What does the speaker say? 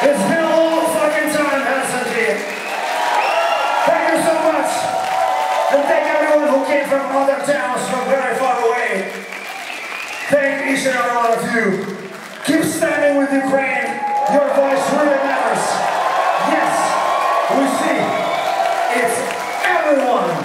It's been a long fucking time, hasn't it? Thank you so much. And thank everyone who came from other towns from very far away. Thank each and every one of you. Keep standing with Ukraine. Your voice really matters. Yes, we see. It's everyone.